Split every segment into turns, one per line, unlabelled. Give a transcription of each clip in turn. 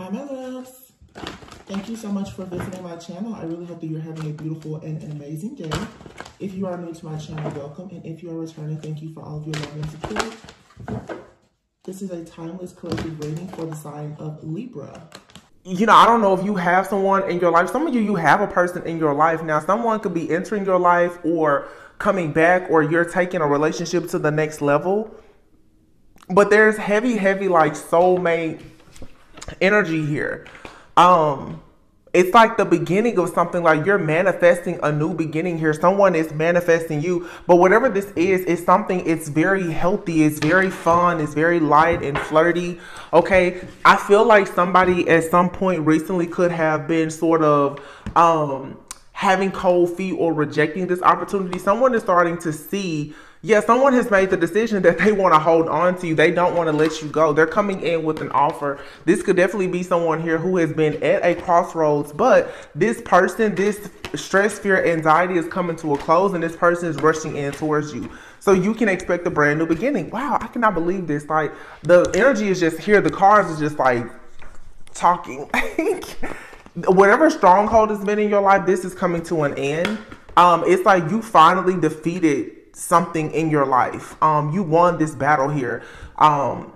Hi, my loves. Thank you so much for visiting my channel. I really hope that you're having a beautiful and an amazing day. If you are new to my channel, welcome. And if you are returning, thank you for all of your love and support. This is a timeless collective reading for the sign of Libra.
You know, I don't know if you have someone in your life. Some of you, you have a person in your life. Now, someone could be entering your life or coming back, or you're taking a relationship to the next level. But there's heavy, heavy, like soulmate energy here. Um, it's like the beginning of something like you're manifesting a new beginning here. Someone is manifesting you but whatever this is is something it's very healthy it's very fun it's very light and flirty okay? I feel like somebody at some point recently could have been sort of um having cold feet or rejecting this opportunity. Someone is starting to see yeah, someone has made the decision that they want to hold on to you. They don't want to let you go. They're coming in with an offer. This could definitely be someone here who has been at a crossroads, but this person, this stress, fear, anxiety is coming to a close, and this person is rushing in towards you. So you can expect a brand new beginning. Wow, I cannot believe this. Like the energy is just here. The cards is just like talking. Whatever stronghold has been in your life, this is coming to an end. Um, it's like you finally defeated something in your life. Um, you won this battle here. Um,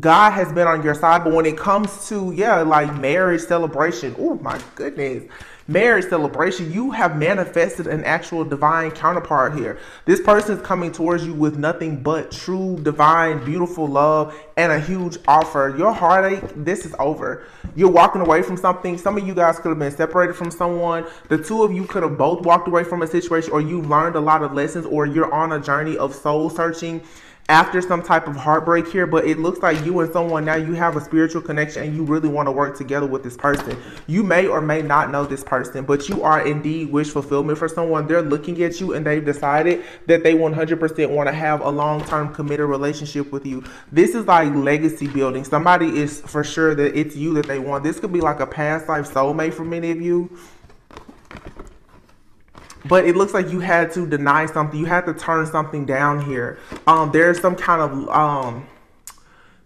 God has been on your side, but when it comes to yeah, like marriage celebration, oh my goodness, marriage celebration, you have manifested an actual divine counterpart here. This person is coming towards you with nothing but true, divine, beautiful love and a huge offer. Your heartache, this is over. You're walking away from something. Some of you guys could have been separated from someone. The two of you could have both walked away from a situation, or you learned a lot of lessons, or you're on a journey of soul searching after some type of heartbreak here, but it looks like you and someone now you have a spiritual connection and you really want to work together with this person. You may or may not know this person, but you are indeed wish fulfillment for someone. They're looking at you and they've decided that they 100% want to have a long term committed relationship with you. This is like legacy building. Somebody is for sure that it's you that they want. This could be like a past life soulmate for many of you but it looks like you had to deny something. You had to turn something down here. Um, there's some kind of um,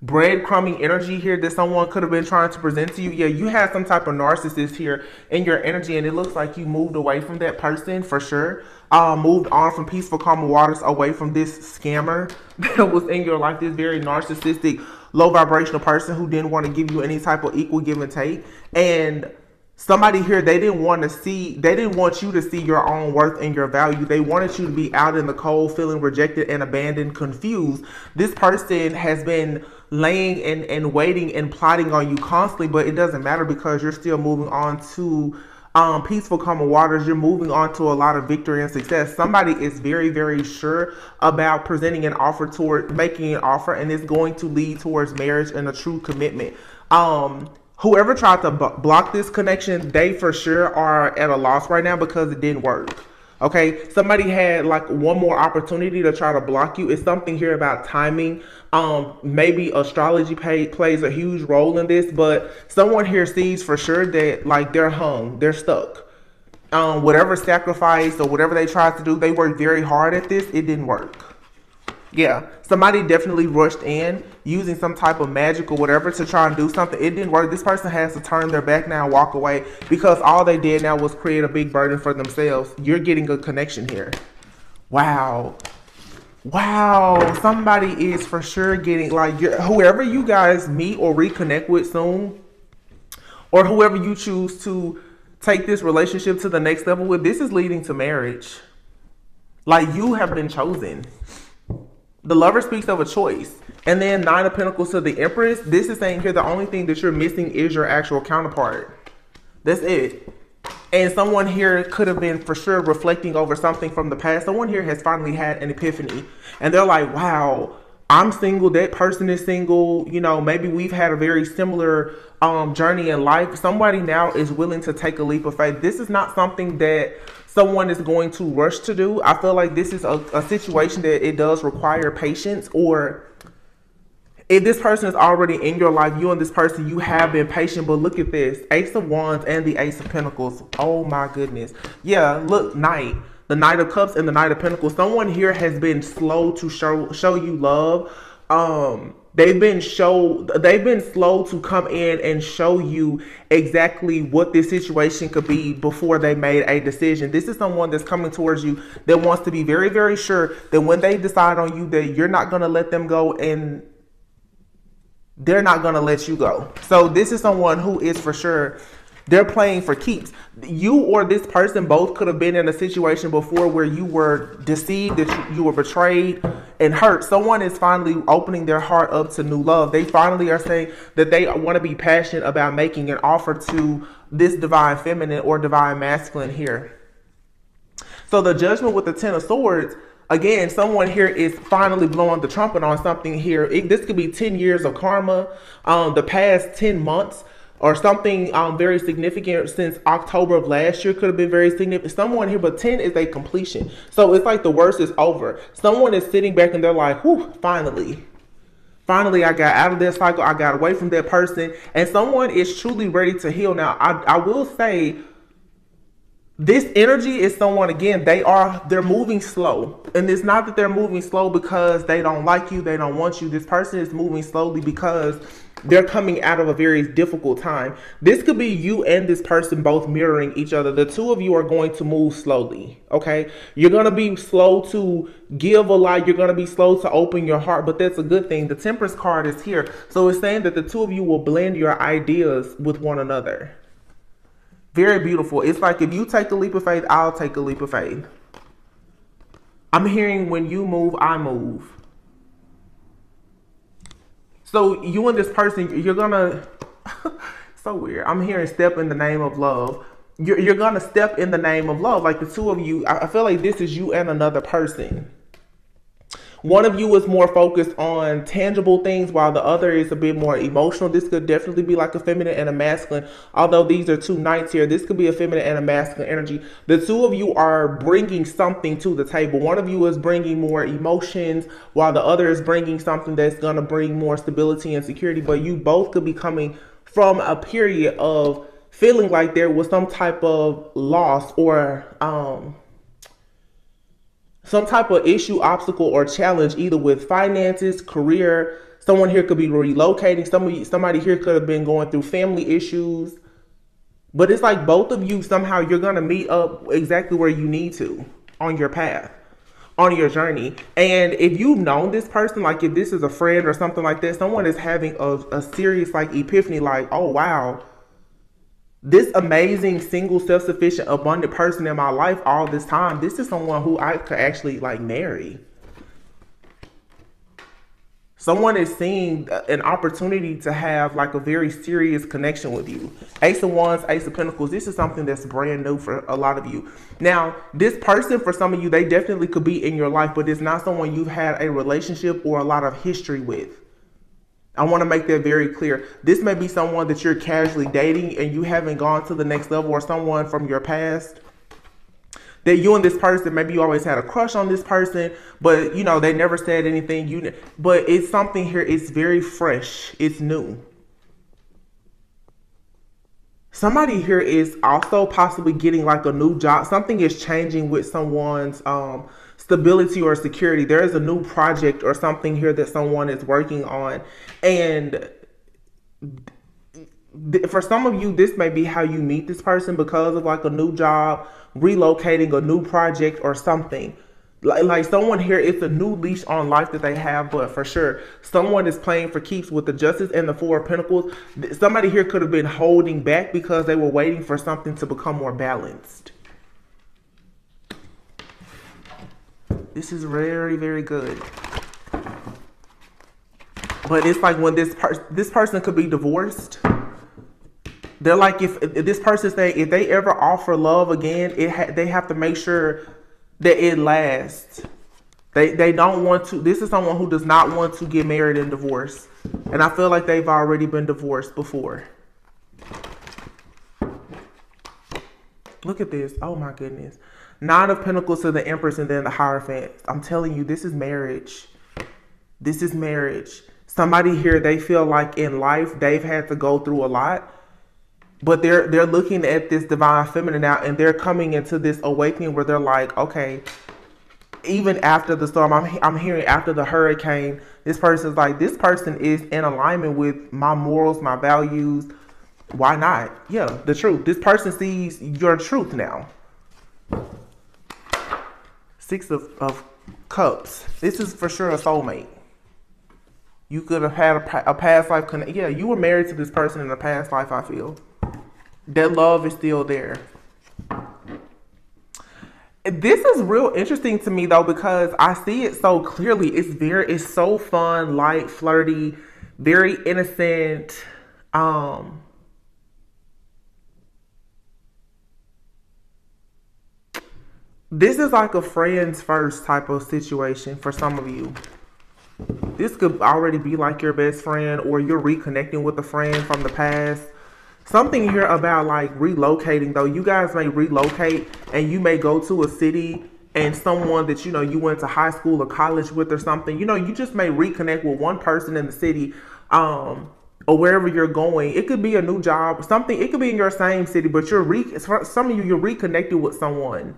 breadcrumbing energy here that someone could have been trying to present to you. Yeah, you had some type of narcissist here in your energy, and it looks like you moved away from that person for sure. Uh, moved on from peaceful, calm waters away from this scammer that was in your life, this very narcissistic, low vibrational person who didn't want to give you any type of equal give and take. And somebody here they didn't want to see they didn't want you to see your own worth and your value. They wanted you to be out in the cold feeling rejected and abandoned confused. This person has been laying and, and waiting and plotting on you constantly but it doesn't matter because you're still moving on to um, peaceful calm waters. You're moving on to a lot of victory and success. Somebody is very very sure about presenting an offer toward making an offer and it's going to lead towards marriage and a true commitment. Um whoever tried to b- block this connection, they for sure are at a loss right now because it didn't work. Okay, somebody had like one more opportunity to try to block you. It's something here about timing. Um, maybe astrology pay, plays a huge role in this, but someone here sees for sure that like they're hung, they're stuck. Um, whatever sacrifice or whatever they tried to do, they worked very hard at this. It didn't work. Yeah, somebody definitely rushed in using some type of magic or whatever to try and do something. It didn't work. This person has to turn their back now and walk away because all they did now was create a big burden for themselves. You're getting a connection here. Wow. Wow. Somebody is for sure getting, like, whoever you guys meet or reconnect with soon, or whoever you choose to take this relationship to the next level with, this is leading to marriage. Like, you have been chosen. The lover speaks of a choice. And then Nine of Pentacles to the Empress. This is saying here the only thing that you're missing is your actual counterpart. That's it. And someone here could have been for sure reflecting over something from the past. Someone here has finally had an epiphany. And they're like, wow, I'm single, that person is single. You know, maybe we've had a very similar um, journey in life. Somebody now is willing to take a leap of faith. This is not something that someone is going to rush to do. I feel like this is a, a situation that it does require patience or if this person is already in your life, you and this person, you have been patient. But look at this Ace of Wands and the Ace of Pentacles. Oh my goodness. Yeah, look, Knight. The Knight of Cups and the Knight of Pentacles. Someone here has been slow to show show you love. Um, They've been show they've been slow to come in and show you exactly what this situation could be before they made a decision. This is someone that's coming towards you that wants to be very very sure that when they decide on you that you're not going to let them go and they're not going to let you go. So this is someone who is for sure they're playing for keeps. You or this person both could have been in a situation before where you were deceived, that you were betrayed and hurt. Someone is finally opening their heart up to new love. They finally are saying that they want to be passionate about making an offer to this divine feminine or divine masculine here. So the judgment with the Ten of Swords, again, someone here is finally blowing the trumpet on something here. It, this could be 10 years of karma, um, the past 10 months or something um, very significant since October of last year could have been very significant. Someone here, but 10 is a completion. So it's like the worst is over. Someone is sitting back and they're like, whew, finally. Finally, I got out of that cycle. I got away from that person. And someone is truly ready to heal. Now, I, I will say, this energy is someone again they are they're moving slow and it's not that they're moving slow because they don't like you they don't want you this person is moving slowly because they're coming out of a very difficult time. This could be you and this person both mirroring each other. The two of you are going to move slowly, okay? You're going to be slow to give a lot. You're going to be slow to open your heart, but that's a good thing. The Temperance card is here. So it's saying that the two of you will blend your ideas with one another. Very beautiful. It's like if you take a leap of faith, I'll take a leap of faith. I'm hearing when you move, I move. So you and this person, you're gonna. so weird. I'm hearing step in the name of love. You're you're gonna step in the name of love. Like the two of you, I, I feel like this is you and another person. One of you is more focused on tangible things while the other is a bit more emotional. This could definitely be like a feminine and a masculine. Although these are two knights here, this could be a feminine and a masculine energy. The two of you are bringing something to the table. One of you is bringing more emotions while the other is bringing something that's going to bring more stability and security. But you both could be coming from a period of feeling like there was some type of loss or um some type of issue, obstacle, or challenge, either with finances, career. Someone here could be relocating. Somebody, somebody here could have been going through family issues. But it's like both of you somehow you're gonna meet up exactly where you need to on your path, on your journey. And if you've known this person, like if this is a friend or something like that, someone is having a, a serious like epiphany, like, oh wow, this amazing single self-sufficient abundant person in my life all this time this is someone who i could actually like marry. Someone is seeing an opportunity to have like a very serious connection with you. Ace of wands ace of pentacles this is something that's brand new for a lot of you. Now this person for some of you they definitely could be in your life but it's not someone you've had a relationship or a lot of history with I want to make that very clear. This may be someone that you're casually dating and you haven't gone to the next level or someone from your past that you and this person maybe you always had a crush on this person but you know they never said anything. You but it's something here it's very fresh it's new. Somebody here is also possibly getting like a new job. Something is changing with someone's um stability or security. There is a new project or something here that someone is working on. And for some of you, this may be how you meet this person because of like a new job, relocating, a new project, or something. Like, like someone here, it's a new leash on life that they have, but for sure, someone is playing for keeps with the Justice and the Four of Pentacles. Somebody here could have been holding back because they were waiting for something to become more balanced. This is very, very good. But it's like when this person, this person could be divorced. They're like if, if this person say if they ever offer love again, it ha they have to make sure that it lasts. They they don't want to. This is someone who does not want to get married and divorce, and I feel like they've already been divorced before. Look at this. Oh my goodness. Nine of Pentacles to the Empress and then the Hierophant. I'm telling you, this is marriage. This is marriage. Somebody here, they feel like in life they've had to go through a lot, but they're they're looking at this divine feminine now and they're coming into this awakening where they're like, okay, even after the storm, I'm I'm hearing after the hurricane, this person's like this person is in alignment with my morals, my values. Why not? Yeah, the truth. This person sees your truth now. Six of, of cups. This is for sure a soulmate. You could have had a, a past life connect. Yeah, you were married to this person in a past life. I feel that love is still there. This is real interesting to me though because I see it so clearly. It's very it's so fun, light, flirty, very innocent. Um This is like a friends first type of situation for some of you. This could already be like your best friend or you're reconnecting with a friend from the past. Something here about like relocating though. You guys may relocate and you may go to a city and someone that you know you went to high school or college with or something. You know you just may reconnect with one person in the city um or wherever you're going. It could be a new job something it could be in your same city but you're re some of you you're reconnected with someone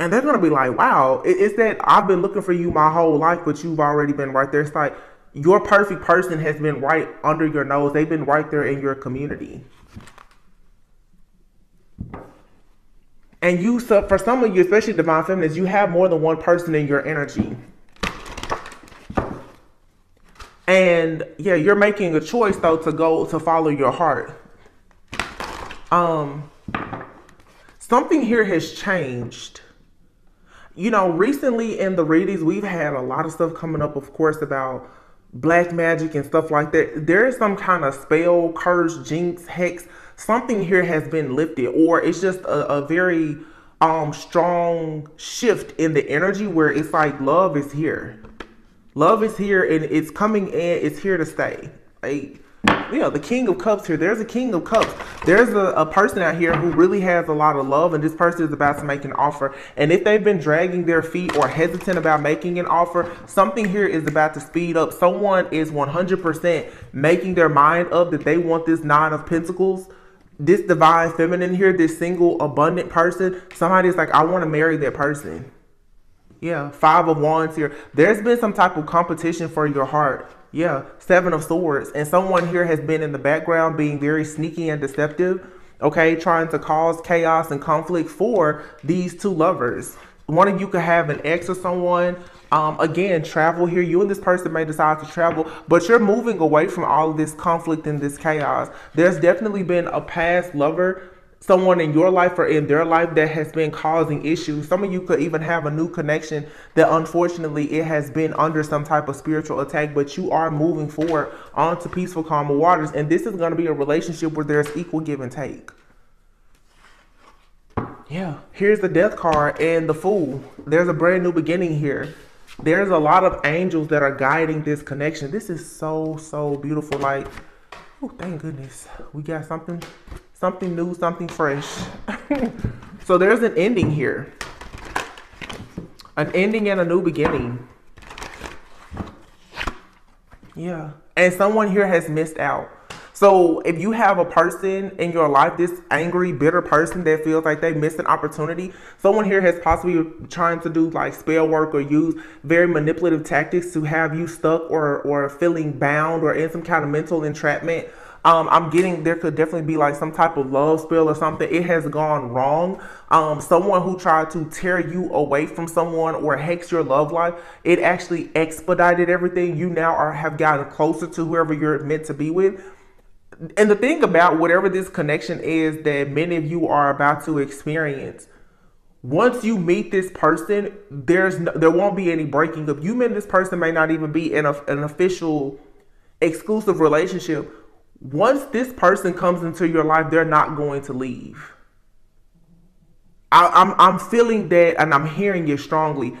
and they're gonna be like wow it's that i've been looking for you my whole life but you've already been right there it's like your perfect person has been right under your nose. They've been right there in your community. And you, so for some of you, especially divine feminists, you have more than one person in your energy. And yeah, you're making a choice though to go to follow your heart. Um, something here has changed you know, recently in the readings, we've had a lot of stuff coming up, of course, about black magic and stuff like that, there is some kind of spell, curse, jinx, hex, something here has been lifted, or it's just a, a very um strong shift in the energy where it's like love is here. Love is here and it's coming in, it's here to stay. Like yeah, the King of Cups here. There's a King of Cups. There's a, a, person out here who really has a lot of love, and this person is about to make an offer. And if they've been dragging their feet or hesitant about making an offer, something here is about to speed up. Someone is 100% making their mind up that they want this Nine of Pentacles. This divine feminine here, this single abundant person, somebody's like, I want to marry that person. Yeah, five of wands here. There's been some type of competition for your heart yeah, Seven of Swords. And someone here has been in the background being very sneaky and deceptive, okay, trying to cause chaos and conflict for these two lovers. One of you could have an ex or someone. Um, again, travel here. You and this person may decide to travel, but you're moving away from all of this conflict and this chaos. There's definitely been a past lover someone in your life or in their life that has been causing issues. Some of you could even have a new connection that unfortunately it has been under some type of spiritual attack, but you are moving forward onto peaceful, calmer waters. And this is going to be a relationship where there's equal give and take. Yeah, here's the death card and the fool. There's a brand new beginning here. There's a lot of angels that are guiding this connection. This is so, so beautiful. Like, oh, thank goodness. We got something something new, something fresh. so there's an ending here. An ending and a new beginning. Yeah. And someone here has missed out. So if you have a person in your life, this angry, bitter person that feels like they missed an opportunity, someone here has possibly trying to do like spell work or use very manipulative tactics to have you stuck or or feeling bound or in some kind of mental entrapment um, I'm getting there could definitely be like some type of love spell or something. It has gone wrong. Um, someone who tried to tear you away from someone or hex your love life, it actually expedited everything. You now are have gotten closer to whoever you're meant to be with. And the thing about whatever this connection is that many of you are about to experience, once you meet this person, there's no, there won't be any breaking up. You met this person may not even be in a, an official exclusive relationship, once this person comes into your life, they're not going to leave. I, am I'm, I'm feeling that, and I'm hearing it strongly.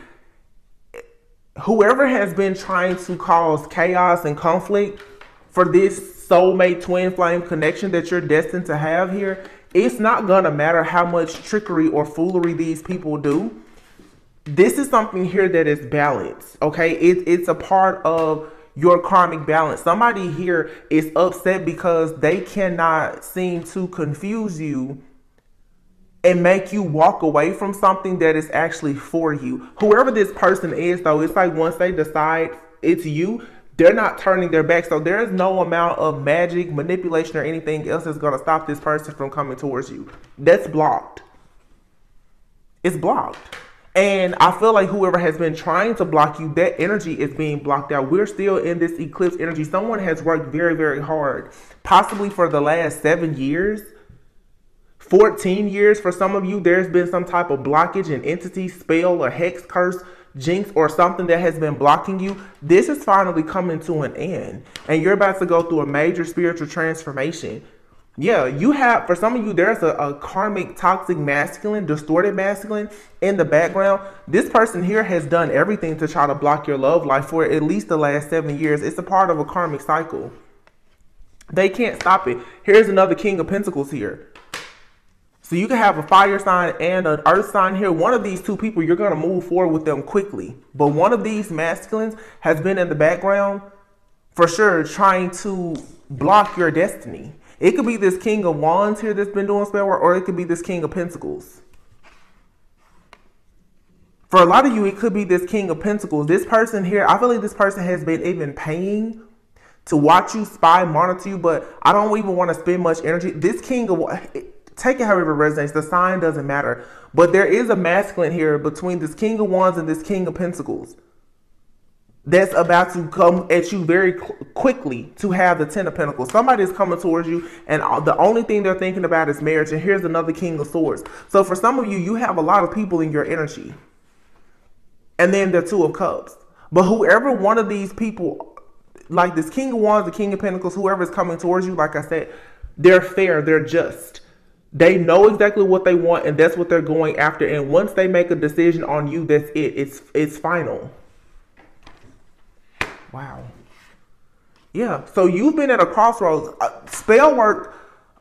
Whoever has been trying to cause chaos and conflict for this soulmate twin flame connection that you're destined to have here, it's not gonna matter how much trickery or foolery these people do. This is something here that is balanced. Okay, it, it's a part of your karmic balance. Somebody here is upset because they cannot seem to confuse you and make you walk away from something that is actually for you. Whoever this person is, though, it's like once they decide it's you, they're not turning their back. So there is no amount of magic, manipulation, or anything else that's going to stop this person from coming towards you. That's blocked. It's blocked. And I feel like whoever has been trying to block you, that energy is being blocked out. We're still in this eclipse energy. Someone has worked very, very hard, possibly for the last seven years 14 years for some of you, there's been some type of blockage, an entity, spell, or hex, curse, jinx, or something that has been blocking you. This is finally coming to an end, and you're about to go through a major spiritual transformation. Yeah, you have, for some of you, there's a, a karmic, toxic masculine, distorted masculine in the background. This person here has done everything to try to block your love life for at least the last seven years. It's a part of a karmic cycle. They can't stop it. Here's another King of Pentacles here. So you can have a fire sign and an earth sign here. One of these two people, you're going to move forward with them quickly. But one of these masculines has been in the background for sure trying to block your destiny. It could be this king of wands here that's been doing spell work, or it could be this king of pentacles. For a lot of you, it could be this king of pentacles. This person here, I feel like this person has been even paying to watch you, spy, monitor you, but I don't even want to spend much energy. This king of take it however it resonates. The sign doesn't matter. But there is a masculine here between this King of Wands and this King of Pentacles that's about to come at you very quickly to have the Ten of Pentacles. Somebody is coming towards you, and the only thing they're thinking about is marriage. And here's another King of Swords. So for some of you, you have a lot of people in your energy. And then the Two of Cups. But whoever one of these people, like this King of Wands, the King of Pentacles, whoever is coming towards you, like I said, they're fair, they're just. They know exactly what they want and that's what they're going after. And once they make a decision on you, that's it. It's it's final. Wow. Yeah. So you've been at a crossroads. Uh, spell work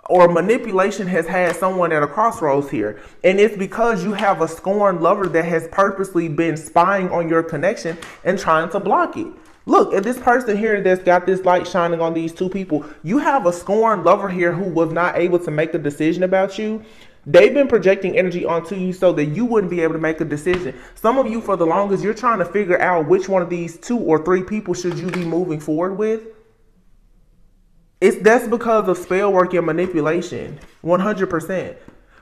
or manipulation has had someone at a crossroads here. And it's because you have a scorned lover that has purposely been spying on your connection and trying to block it. Look, at this person here that's got this light shining on these two people, you have a scorned lover here who was not able to make a decision about you. They've been projecting energy onto you so that you wouldn't be able to make a decision. Some of you, for the longest, you're trying to figure out which one of these two or three people should you be moving forward with. It's that's because of spell work and manipulation, 100%.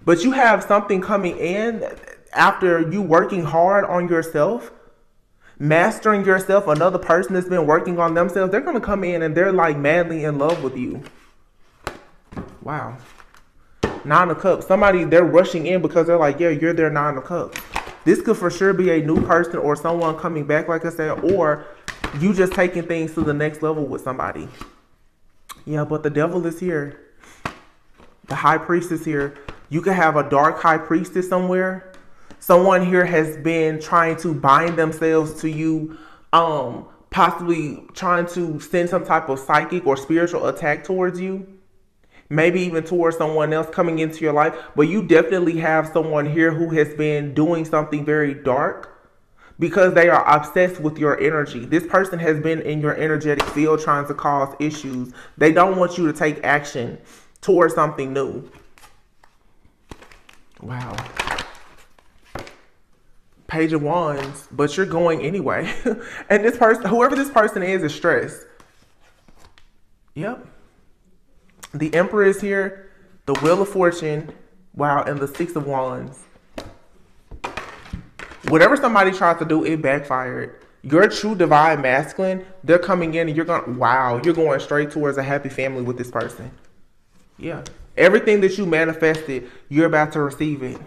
But you have something coming in after you working hard on yourself mastering yourself, another person that's been working on themselves, they're going to come in and they're like madly in love with you. Wow. Nine of Cups. Somebody, they're rushing in because they're like, yeah, you're their Nine of Cups. This could for sure be a new person or someone coming back, like I said, or you just taking things to the next level with somebody. Yeah, but the devil is here. The high priest is here. You could have a dark high priestess somewhere someone here has been trying to bind themselves to you, um, possibly trying to send some type of psychic or spiritual attack towards you, maybe even towards someone else coming into your life. But you definitely have someone here who has been doing something very dark because they are obsessed with your energy. This person has been in your energetic field trying to cause issues. They don't want you to take action towards something new. Wow. Page of Wands, but you're going anyway. and this person, whoever this person is, is stressed. Yep. The Emperor is here, the Wheel of Fortune, wow, and the Six of Wands. Whatever somebody tries to do, it backfired. Your true divine masculine, they're coming in and you're going, wow, you're going straight towards a happy family with this person. Yeah. Everything that you manifested, you're about to receive it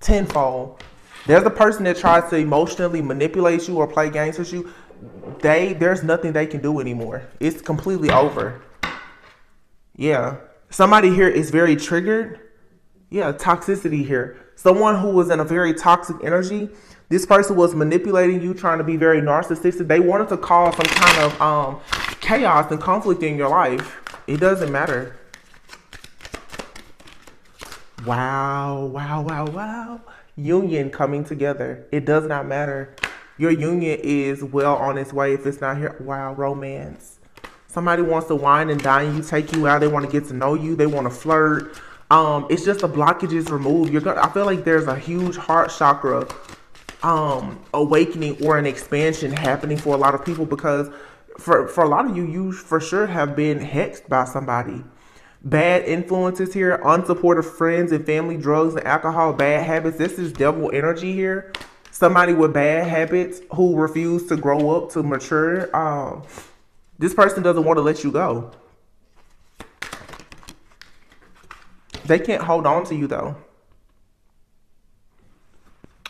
tenfold. There's a person that tries to emotionally manipulate you or play games with you. They there's nothing they can do anymore. It's completely over. Yeah. Somebody here is very triggered. Yeah, toxicity here. Someone who was in a very toxic energy. This person was manipulating you, trying to be very narcissistic. They wanted to cause some kind of um, chaos and conflict in your life. It doesn't matter. Wow, wow, wow, wow union coming together. It does not matter. Your union is well on its way if it's not here. Wow, romance. Somebody wants to wine and dine you, take you out. They want to get to know you. They want to flirt. Um, it's just the blockages removed. You're gonna. I feel like there's a huge heart chakra um awakening or an expansion happening for a lot of people because for for a lot of you you for sure have been hexed by somebody bad influences here unsupportive friends and family drugs and alcohol bad habits this is devil energy here somebody with bad habits who refuse to grow up to mature um this person doesn't want to let you go they can't hold on to you though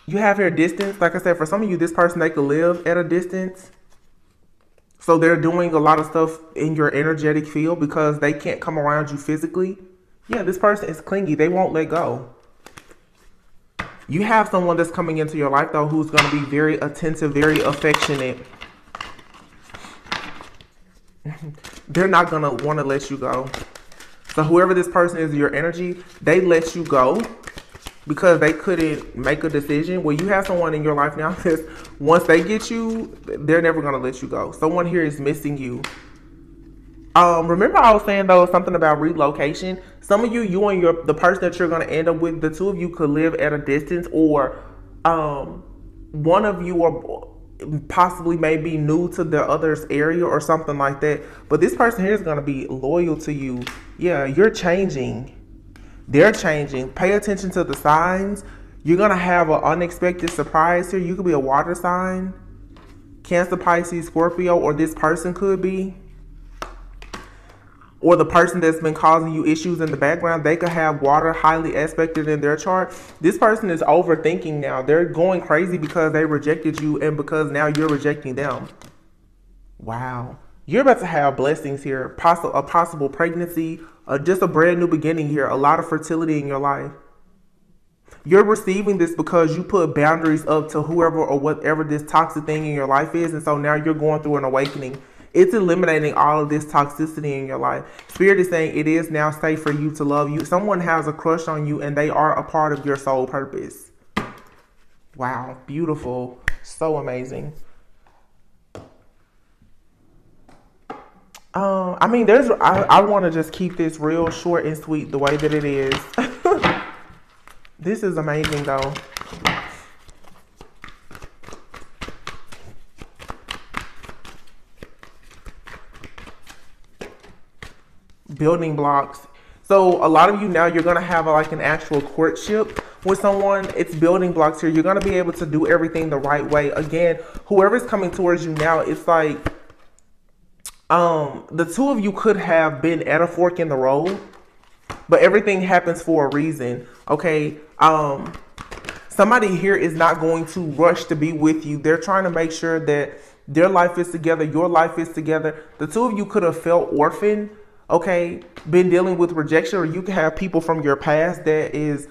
you have here distance. Like I said, for some of you, this person, they could live at a distance. So they're doing a lot of stuff in your energetic field because they can't come around you physically. Yeah, this person is clingy. They won't let go. You have someone that's coming into your life, though, who's going to be very attentive, very affectionate. they're not to want to let you go. So whoever this person is, your energy, they let you go because they couldn't make a decision. Well, you have someone in your life now that once they get you, they're never gonna let you go. Someone here is missing you. Um, remember I was saying though something about relocation. Some of you, you and your the person that you're gonna end up with, the two of you could live at a distance, or um, one of you or possibly maybe new to the other's area or something like that. But this person here is gonna be loyal to you. Yeah, you're changing they're changing. Pay attention to the signs. You're going to have an unexpected surprise here. You could be a water sign, Cancer, Pisces, Scorpio, or this person could be. Or the person that's been causing you issues in the background, they could have water highly aspected in their chart. This person is overthinking now. They're going crazy because they rejected you and because now you're rejecting them. Wow. You're about to have blessings here, Poss- a possible pregnancy, uh, just a brand new beginning here, a lot of fertility in your life. You're receiving this because you put boundaries up to whoever or whatever this toxic thing in your life is. And so now you're going through an awakening. It's eliminating all of this toxicity in your life. Spirit is saying it is now safe for you to love you. Someone has a crush on you and they are a part of your soul purpose. Wow, beautiful. So amazing. Um, I mean, there's. I, I want to just keep this real short and sweet the way that it is. this is amazing, though. Building blocks. So a lot of you now, you're gonna have a, like an actual courtship with someone. It's building blocks here. You're gonna be able to do everything the right way. Again, whoever's coming towards you now, it's like um, the two of you could have been at a fork in the road, but everything happens for a reason. Okay. Um, somebody here is not going to rush to be with you. They're trying to make sure that their life is together, your life is together. The two of you could have felt orphaned, okay, been dealing with rejection, or you could have people from your past that is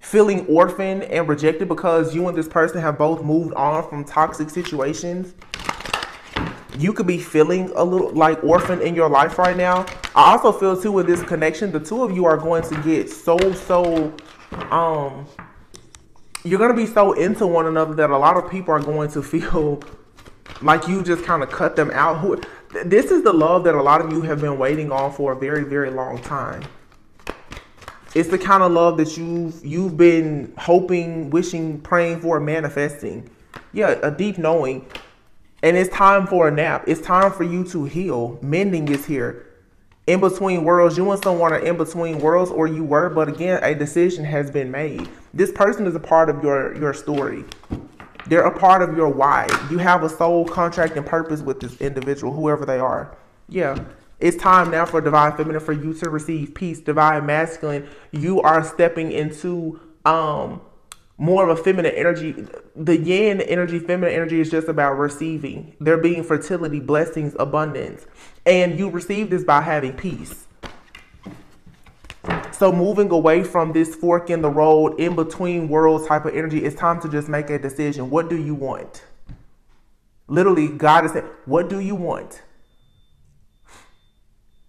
feeling orphaned and rejected because you and this person have both moved on from toxic situations you could be feeling a little like orphan in your life right now. I also feel too with this connection, the two of you are going to get so so um you're gonna be so into one another that a lot of people are going to feel like you just kind of cut them out. Who this is the love that a lot of you have been waiting on for a very, very long time. It's the kind of love that you've you've been hoping, wishing, praying for, manifesting. Yeah, a deep knowing and it's time for a nap. It's time for you to heal. Mending is here. In between worlds, you and someone are in between worlds, or you were, but again, a decision has been made. This person is a part of your, your story. They're a part of your why. You have a soul contract and purpose with this individual, whoever they are. Yeah. It's time now for divine feminine for you to receive peace. Divine masculine, you are stepping into um more of a feminine energy. The yin energy, feminine energy is just about receiving. There being fertility, blessings, abundance. And you receive this by having peace. So moving away from this fork in the road, in between worlds type of energy, it's time to just make a decision. What do you want? Literally, God is saying, what do you want?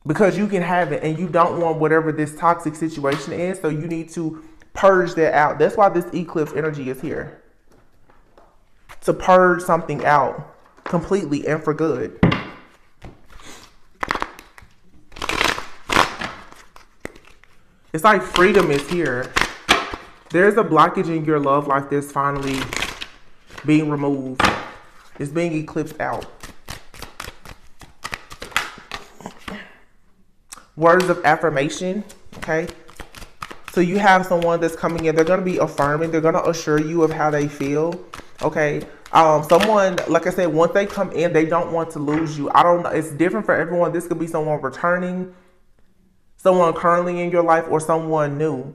Because you can have it and you don't want whatever this toxic situation is. So you need to purge that out. That's why this eclipse energy is here. To purge something out completely and for good. It's like freedom is here. There's a blockage in your love life that's finally being removed. It's being eclipsed out. Words of affirmation, okay? So you have someone that's coming in, they're going to be affirming, they're going to assure you of how they feel, okay? Um, someone, like I said, once they come in, they don't want to lose you. I don't know. It's different for everyone. This could be someone returning, someone currently in your life, or someone new.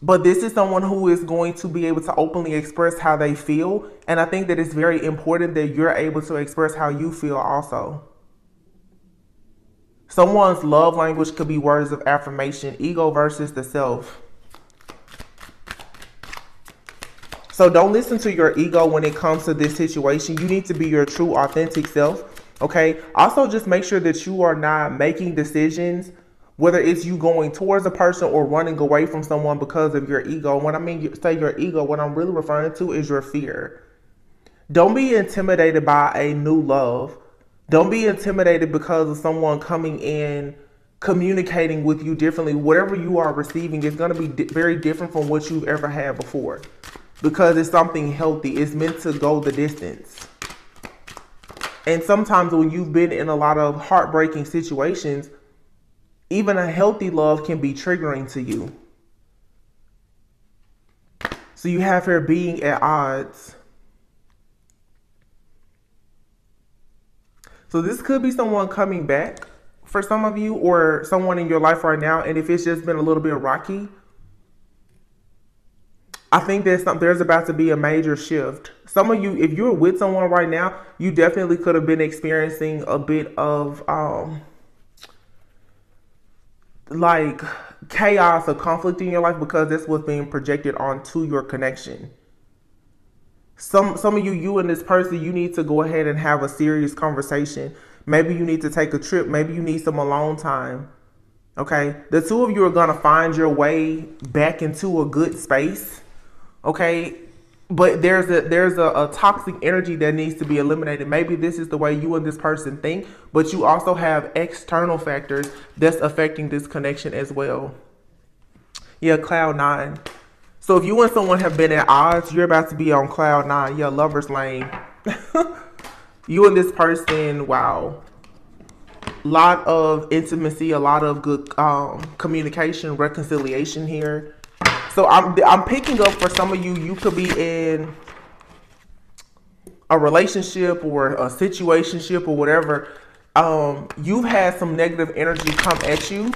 But this is someone who is going to be able to openly express how they feel. And I think that it's very important that you're able to express how you feel also. Someone's love language could be words of affirmation, ego versus the self. So don't listen to your ego when it comes to this situation. You need to be your true, authentic self. Okay. Also, just make sure that you are not making decisions, whether it's you going towards a person or running away from someone because of your ego. When I mean say your ego, what I'm really referring to is your fear. Don't be intimidated by a new love. Don't be intimidated because of someone coming in communicating with you differently. Whatever you are receiving is going to be di- very different from what you've ever had before because it's something healthy. It's meant to go the distance. And sometimes when you've been in a lot of heartbreaking situations, even a healthy love can be triggering to you. So you have her being at odds. So this could be someone coming back for some of you or someone in your life right now. And if it's just been a little bit rocky, I think there's some, there's about to be a major shift. Some of you, if you're with someone right now, you definitely could have been experiencing a bit of um, like chaos or conflict in your life because this was being projected onto your connection. Some some of you, you and this person, you need to go ahead and have a serious conversation. Maybe you need to take a trip. Maybe you need some alone time. Okay, the two of you are gonna find your way back into a good space okay? But there's a there's a, a, toxic energy that needs to be eliminated. Maybe this is the way you and this person think but you also have external factors that's affecting this connection as well. Yeah cloud nine. So if you and someone have been at odds you're about to be on cloud nine. Yeah lovers lane you and this person wow. Lot of intimacy a lot of good um, communication reconciliation here so I'm I'm picking up for some of you. You could be in a relationship or a situationship or whatever. Um, you've had some negative energy come at you,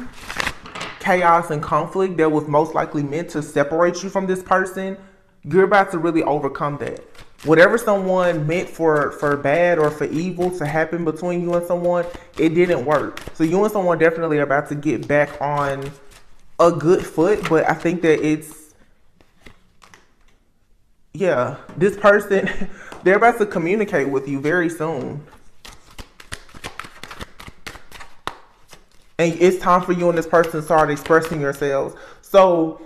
chaos and conflict that was most likely meant to separate you from this person. You're about to really overcome that. Whatever someone meant for for bad or for evil to happen between you and someone, it didn't work. So you and someone definitely are about to get back on a good foot, but I think that it's yeah, this person they're about to communicate with you very soon. And it's time for you and this person to start expressing yourselves. So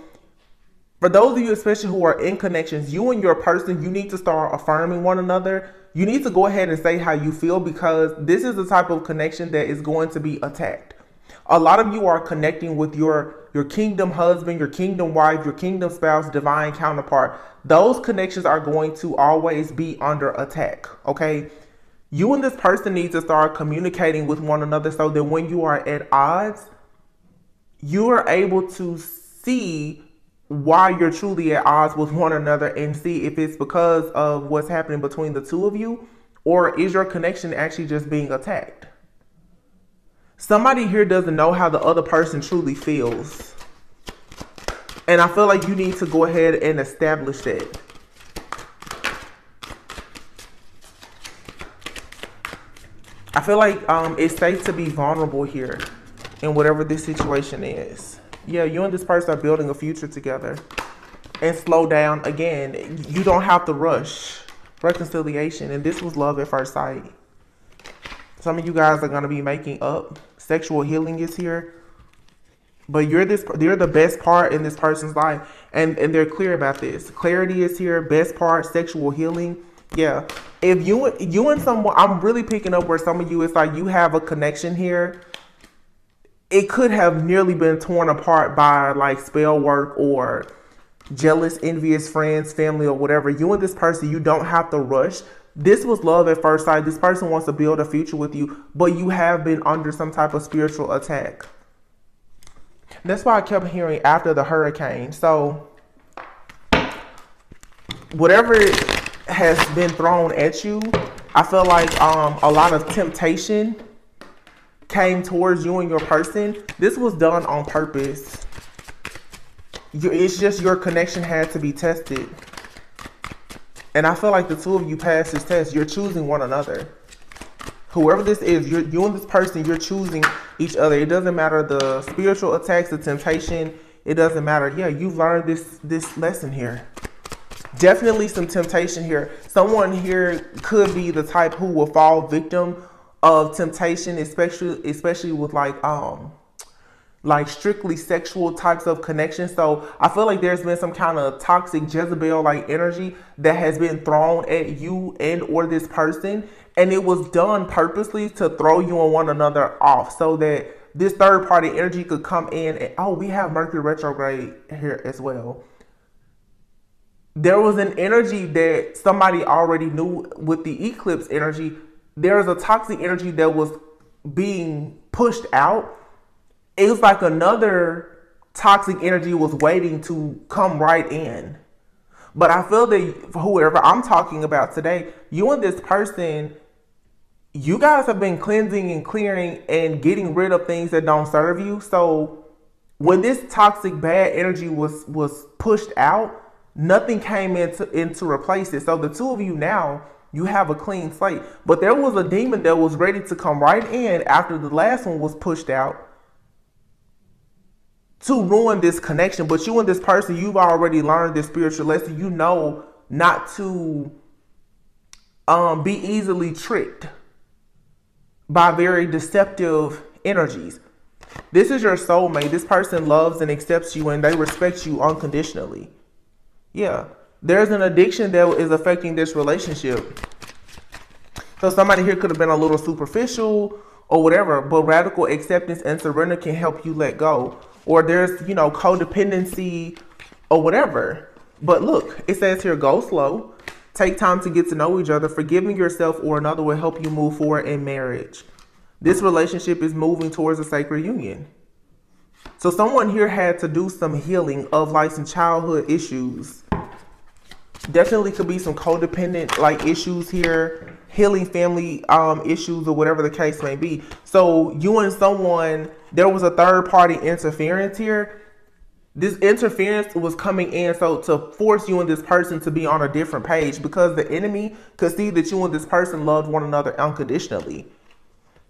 for those of you especially who are in connections, you and your person, you need to start affirming one another. You need to go ahead and say how you feel because this is the type of connection that is going to be attacked. A lot of you are connecting with your your kingdom husband, your kingdom wife, your kingdom spouse, divine counterpart. Those connections are going to always be under attack, okay? You and this person need to start communicating with one another so that when you are at odds, you are able to see why you're truly at odds with one another and see if it's because of what's happening between the two of you or is your connection actually just being attacked. Somebody here doesn't know how the other person truly feels. And I feel like you need to go ahead and establish that. I feel like um, it's safe to be vulnerable here in whatever this situation is. Yeah, you and this person are building a future together. And slow down again. You don't have to rush reconciliation. And this was love at first sight. Some of you guys are going to be making up sexual healing is here. But you're this you're the best part in this person's life. And and they're clear about this. Clarity is here, best part, sexual healing. Yeah. If you you and someone I'm really picking up where some of you it's like you have a connection here it could have nearly been torn apart by like spell work or jealous, envious friends, family, or whatever. You and this person, you don't have to rush. This was love at first sight. This person wants to build a future with you, but you have been under some type of spiritual attack. That's why I kept hearing after the hurricane. So, whatever has been thrown at you, I feel like um, a lot of temptation came towards you and your person. This was done on purpose. You, it's just your connection had to be tested. And I feel like the two of you pass this test. You're choosing one another. Whoever this is, you're, you and this person, you're choosing each other. It doesn't matter the spiritual attacks, the temptation. It doesn't matter. Yeah, you've learned this this lesson here. Definitely some temptation here. Someone here could be the type who will fall victim of temptation, especially especially with like um like strictly sexual types of connections. So I feel like there's been some kind of toxic Jezebel like energy that has been thrown at you and or this person. And it was done purposely to throw you and one another off so that this third party energy could come in and oh, we have Mercury retrograde here as well. There was an energy that somebody already knew with the eclipse energy. There is a toxic energy that was being pushed out it was like another toxic energy was waiting to come right in. But I feel that whoever I'm talking about today, you and this person, you guys have been cleansing and clearing and getting rid of things that don't serve you. So when this toxic bad energy was was pushed out, nothing came into in to replace it. So the two of you now, you have a clean slate. But there was a demon that was ready to come right in after the last one was pushed out to ruin this connection. But you and this person, you've already learned this spiritual lesson. You know not to um, be easily tricked by very deceptive energies. This is your soulmate. This person loves and accepts you and they respect you unconditionally. Yeah. There's an addiction that is affecting this relationship. So somebody here could have been a little superficial or whatever, but radical acceptance and surrender can help you let go or there's, you know, codependency or whatever. But look, it says here go slow, take time to get to know each other. Forgiving yourself or another will help you move forward in marriage. This relationship is moving towards a sacred union. So someone here had to do some healing of like some childhood issues. Definitely could be some codependent like issues here, healing family um issues or whatever the case may be. So you and someone there was a third party interference here. This interference was coming in so to force you and this person to be on a different page because the enemy could see that you and this person loved one another unconditionally.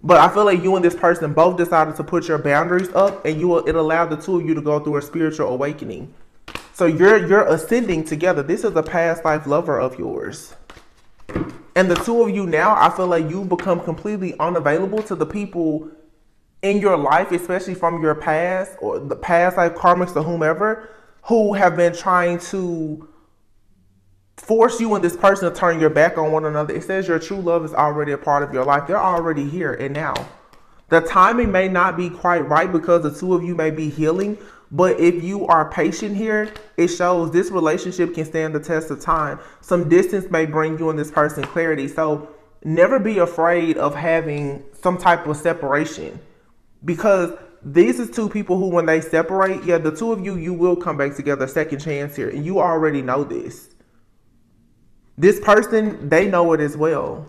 But I feel like you and this person both decided to put your boundaries up and you will, it allowed the two of you to go through a spiritual awakening. So you're you're ascending together. This is a past life lover of yours. And the two of you now, I feel like you become completely unavailable to the people in your life, especially from your past or the past life karmics or whomever, who have been trying to force you and this person to turn your back on one another. It says your true love is already a part of your life. They're already here and now. The timing may not be quite right because the two of you may be healing, but if you are patient here, it shows this relationship can stand the test of time. Some distance may bring you and this person clarity. So never be afraid of having some type of separation because these is two people who when they separate yeah the two of you you will come back together second chance here and you already know this. This person they know it as well.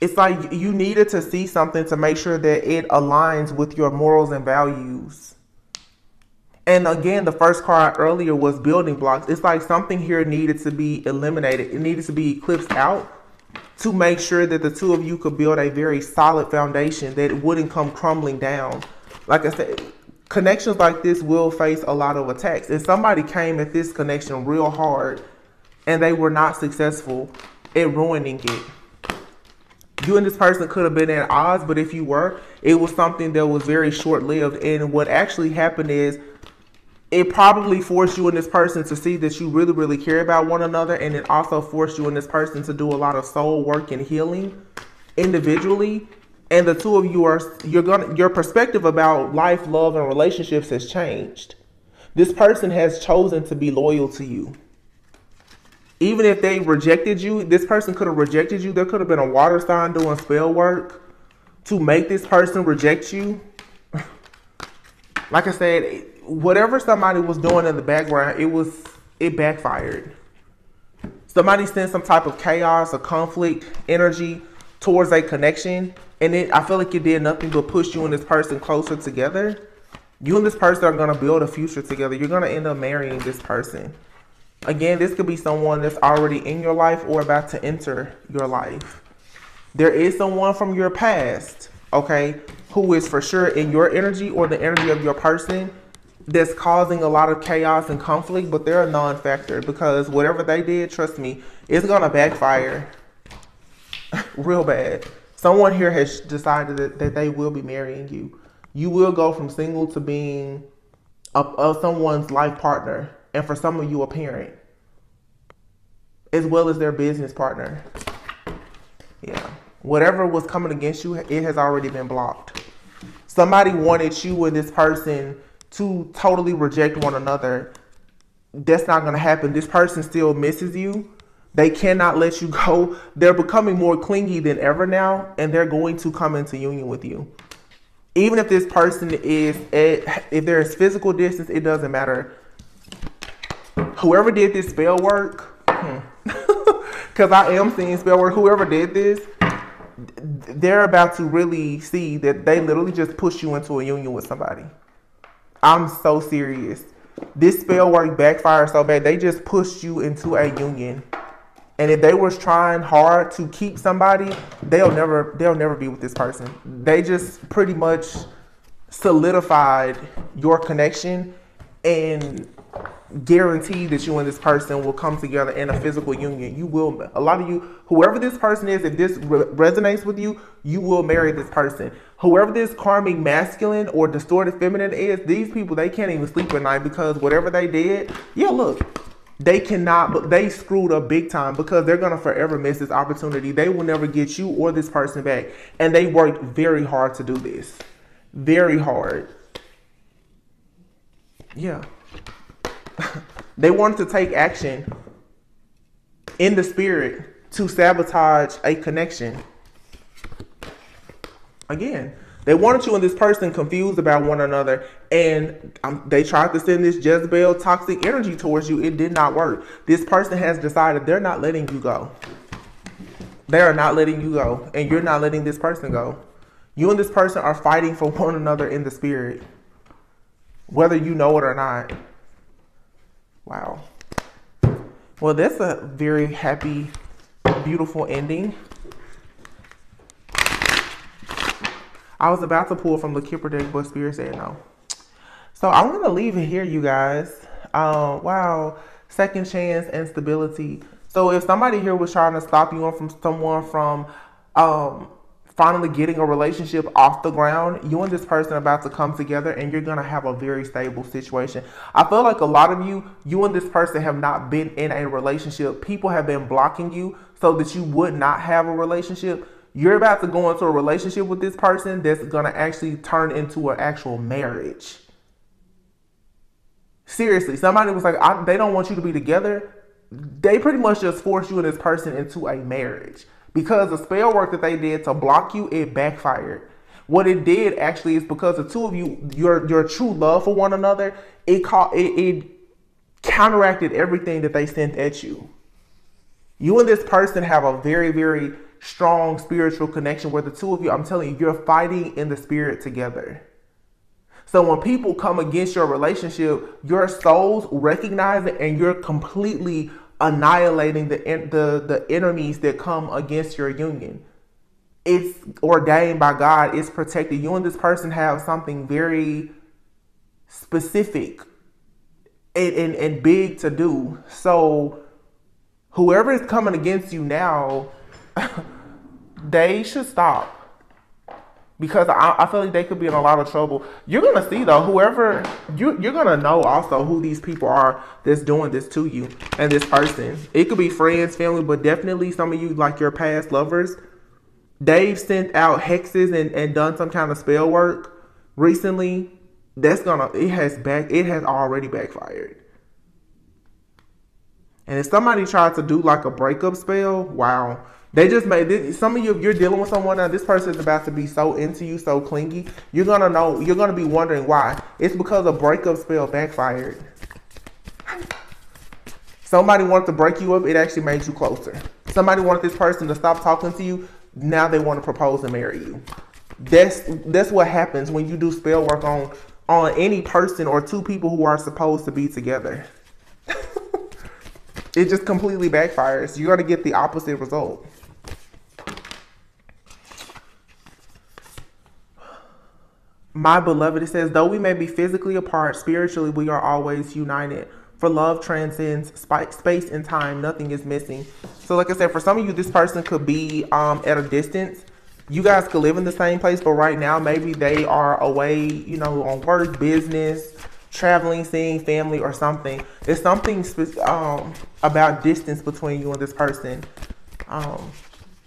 It's like you needed to see something to make sure that it aligns with your morals and values. And again the first card earlier was building blocks. It's like something here needed to be eliminated. It needed to be eclipsed out to make sure that the two of you could build a very solid foundation that wouldn't come crumbling down. Like I said, connections like this will face a lot of attacks. If somebody came at this connection real hard and they were not successful at ruining it, you and this person could have been at odds, but if you were, it was something that was very short lived. And what actually happened is it probably forced you and this person to see that you really, really care about one another. And it also forced you and this person to do a lot of soul work and healing individually and the two of you are you're gonna your perspective about life, love, and relationships has changed. This person has chosen to be loyal to you. Even if they rejected you, this person could have rejected you. There could have been a water sign doing spell work to make this person reject you. like I said, whatever somebody was doing in the background, it was it backfired. Somebody sent some type of chaos or conflict energy towards a connection, and it I feel like it did nothing but push you and this person closer together. You and this person are gonna build a future together. You're gonna end up marrying this person. Again, this could be someone that's already in your life or about to enter your life. There is someone from your past, okay, who is for sure in your energy or the energy of your person that's causing a lot of chaos and conflict, but they're a non factor because whatever they did, trust me, it's gonna backfire real bad. Someone here has decided that, that they will be marrying you. You will go from single to being a, a someone's life partner, and for some of you, a parent, as well as their business partner. Yeah, whatever was coming against you, it has already been blocked. Somebody wanted you and this person to totally reject one another, that's not going to happen. This person still misses you. They cannot let you go. They're becoming more clingy than ever now, and they're going to come into union with you. Even if this person is, at, if there is physical distance, it doesn't matter. Whoever did this spell work, because hmm, I am seeing spell work, whoever did this, they're about to really see that they literally just push you into a union with somebody. I'm so serious. This spell work backfired so bad. They just pushed you into a union. And if they was trying hard to keep somebody, they'll never they'll never be with this person. They just pretty much solidified your connection and guarantee that you and this person will come together in a physical union. You will, a lot of you, whoever this person is, if this re- resonates with you, you will marry this person. Whoever this karmic masculine or distorted feminine is, these people, they can't even sleep at night because whatever they did, yeah, look, they cannot, but they screwed up big time because they're going to forever miss this opportunity. They will never get you or this person back. And they worked very hard to do this. Very hard. Yeah. they wanted to take action in the spirit to sabotage a connection. Again, they wanted you and this person confused about one another, and um, they tried to send this Jezebel toxic energy towards you. It did not work. This person has decided they're not letting you go. They are not letting you go, and you're not letting this person go. You and this person are fighting for one another in the spirit, whether you know it or not. Wow. Well, that's a very happy, beautiful ending. I was about to pull from the Kipper deck, but Spirit said no. So I'm to leave it here, you guys. Um, wow. Second chance and stability. So if somebody here was trying to stop you from someone from um, finally getting a relationship off the ground, you and this person are about to come together and you're going to have a very stable situation. I feel like a lot of you, you and this person have not been in a relationship. People have been blocking you so that you would not have a relationship. You're about to go into a relationship with this person that's going to actually turn into an actual marriage. Seriously, somebody was like, they don't want you to be together. They pretty much just force you and this person into a marriage because the spell work that they did to block you, it backfired. What it did actually is because the two of you, your your true love for one another, it caught it, it counteracted everything that they sent at you. You and this person have a very, very strong spiritual connection where the two of you, I'm telling you, you're fighting in the spirit together. So when people come against your relationship, your souls recognize it and you're completely annihilating the, the, the enemies that come against your union. It's ordained by God, it's protected. You and this person have something very specific and, and, and big to do. So, whoever is coming against you now, they should stop because I, I, feel like they could be in a lot of trouble. You're gonna see though, whoever you you're gonna know also who these people are that's doing this to you and this person. It could be friends, family, but definitely some of you like your past lovers. they've sent out hexes and, and done some kind of spell work recently, that's gonna it has back it has already backfired. And if somebody tried to do like a breakup spell, wow. They just made this, some of you, if you're dealing with someone now, this person is about to be so into you, so clingy. You're gonna know, you're gonna be wondering why. It's because a breakup spell backfired. Somebody wanted to break you up, it actually made you closer. Somebody wanted this person to stop talking to you, now they want to propose and marry you. That's that's what happens when you do spell work on on any person or two people who are supposed to be together. it just completely backfires. You're gonna get the opposite result. My beloved, it says, though we may be physically apart, spiritually we are always united. For love transcends space and time, nothing is missing. So, like I said, for some of you, this person could be um, at a distance. You guys could live in the same place, but right now, maybe they are away, you know, on work, business, traveling, seeing family, or something. There's something um, about distance between you and this person. Um,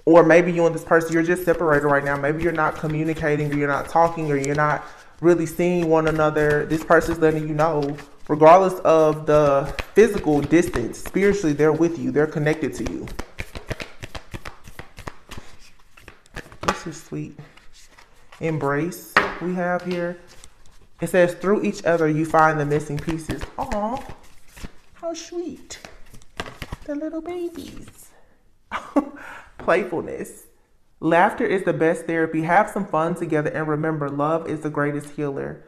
or maybe you and this person you're just separated right now. Maybe you're not communicating or you're not talking or you're not really seeing one another. This person's letting you know regardless of the physical distance spiritually they're with you. They're connected to you. This is sweet. Embrace we have here. It says through each other you find the missing pieces. Oh how sweet. The little babies playfulness. Laughter is the best therapy. Have some fun together and remember, love is the greatest healer.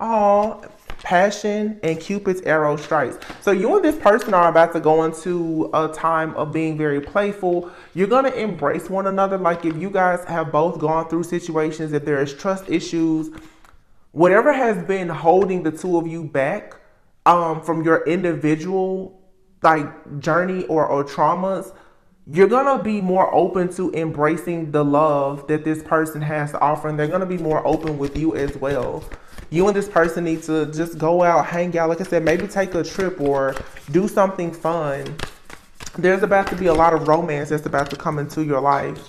Oh, passion and Cupid's arrow strikes. So you and this person are about to go into a time of being very playful. You're going to embrace one another. Like if you guys have both gone through situations, if there is trust issues, whatever has been holding the two of you back um, from your individual like journey or, or traumas, you're gonna be more open to embracing the love that this person has to offer, and they're gonna be more open with you as well. You and this person need to just go out, hang out. Like I said, maybe take a trip or do something fun. There's about to be a lot of romance that's about to come into your life.